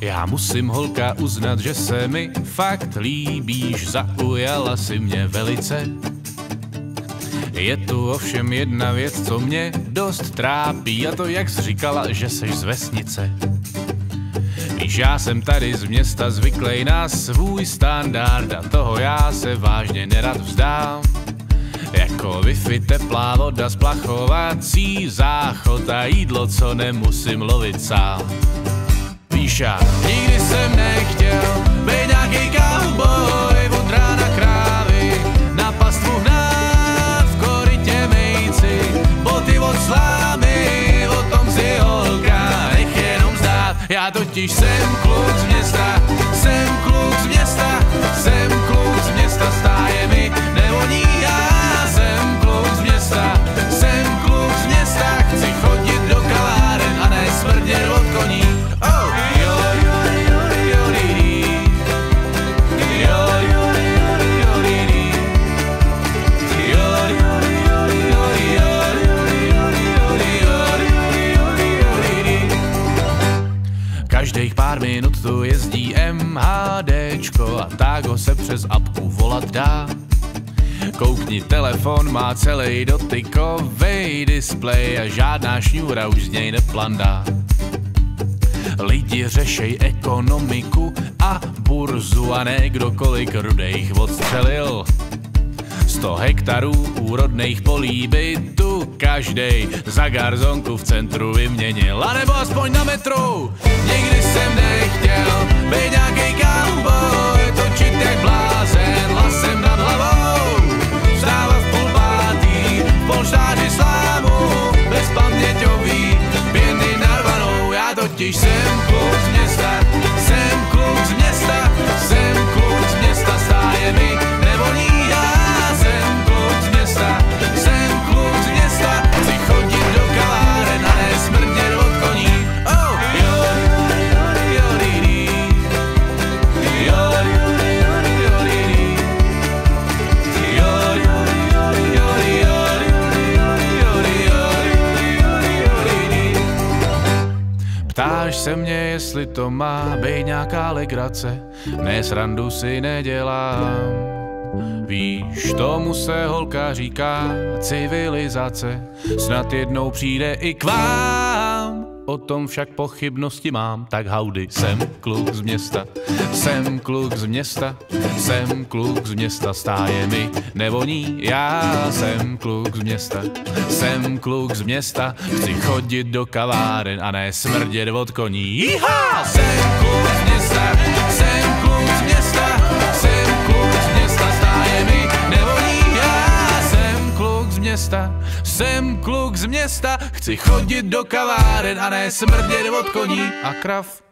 Já musím holka uznat, že se mi fakt líbíš, zaujala si mě velice. Je tu ovšem jedna věc, co mě dost trápí, a to jak jsi říkala, že seš z vesnice. Víš, já jsem tady z města zvyklý na svůj standard a toho já se vážně nerad vzdám. Jako Wi-Fi, teplá voda, splachovací záchod a jídlo, co nemusím lovit sám. Já nikdy jsem nechtěl být nějaký cowboy od rána krávy, na pastvu hnát v korytě mejci, boty od slámy, o tom si holka nech jenom zdát. Já totiž jsem kluk z města, jsem kluk z města, pár minut tu jezdí MHDčko a tak ho se přes apku volat dá. Koukni, telefon má celý dotykový displej a žádná šňůra už z něj neplandá. Lidi řešej ekonomiku a burzu a ne kdo kolik rudejch odstřelil. 100 hektarů úrodných polí by tu každej za garzonku v centru vyměnil. Nebo aspoň na metru. Nikdy jsem nechtěl být nějaký cowboy, točit jak blázen, lasem nad hlavou. Vstávat v půl pátý, v polštáři slámu, bez paměťový, pěny narvanou. Já totiž jsem kluk Ptáš se mě, jestli to má být nějaká legrace, ne srandu si nedělám. Víš, tomu se holka říká civilizace, snad jednou přijde i k vám. O tom však pochybnosti mám, tak haudy, jsem kluk z města, jsem kluk z města, jsem kluk z města, stáje mi nevoní, já jsem kluk z města, jsem kluk z města, chci chodit do kaváren a ne smrdět od koní. Jíha! Jsem města, jsem kluk z města, chci chodit do kaváren a ne smrdět od koní a krav.